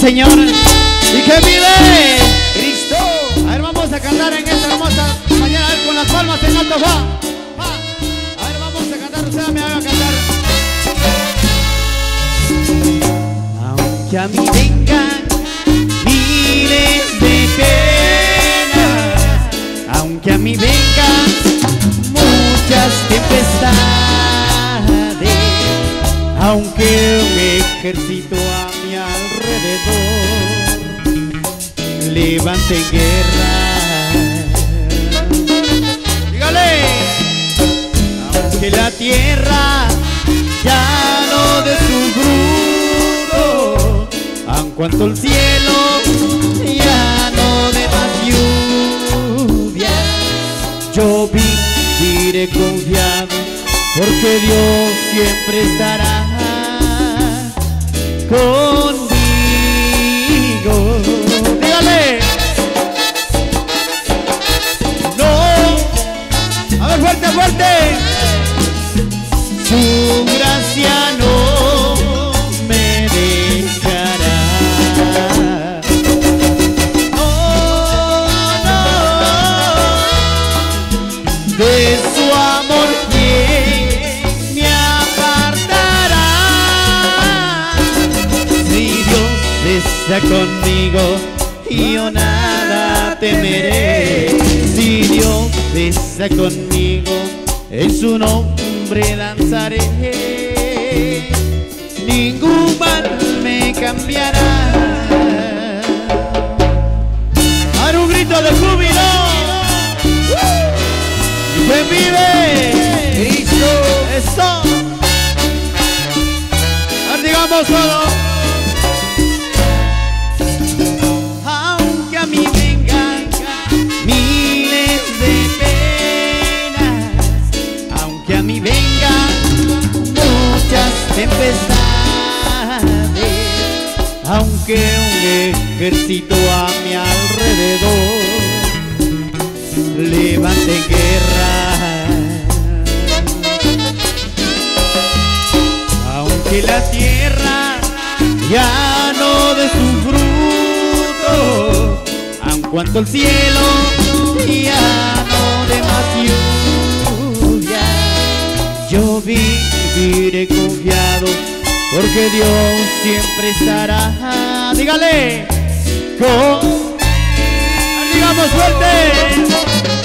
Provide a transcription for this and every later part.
Señor. ¿Y que vive? Cristo. A ver, vamos a cantar en esta hermosa mañana. A con las palmas en alto, va. A ver, vamos a cantar. Usted me haga cantar. Aunque a mí vengan miles de penas, aunque a mí vengan muchas tempestades, aunque un ejército mi alrededor levante guerra. Dígale, aunque la tierra ya no dé su fruto, aun cuanto el cielo ya no dé más lluvia, yo viviré confiado, porque Dios siempre estará conmigo. Fuerte. Su gracia no me dejará. No, no, de su amor quién me apartará. Si Dios está conmigo, yo nada temeré. Está conmigo, en su nombre danzaré. Ningún mal me cambiará. Dar un grito de júbilo. ¡Que vive! Cristo. Eso. Digamos todo. Aunque un ejército a mi alrededor levante guerra. Aunque la tierra ya no dé su fruto, aun cuanto el cielo ya no dé más lluvia, yo viviré confiado, porque Dios siempre estará. Dígale, con digamos fuerte.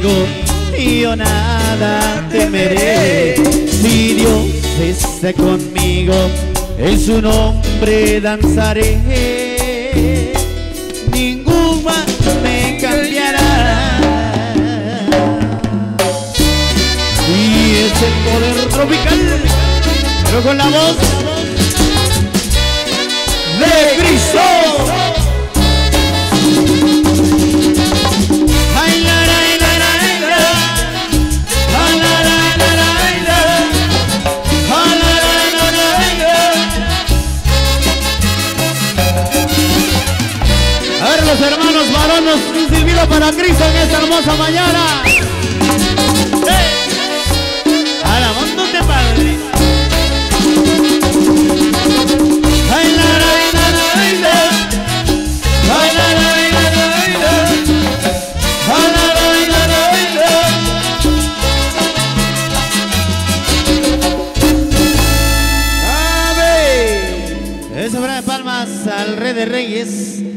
Conmigo, yo nada temeré. Si Dios está conmigo, en su nombre danzaré. Ningún me cambiará. Y es el poder tropical, pero con la voz de Cristo. Para Cristo en esta hermosa mañana. ¡Eh! Alabándote, Padre. Ay, la, la, la, la, la. Ay, la, la, la, la. Ay, la. Ave. Esa brava de palmas al Rey de Reyes.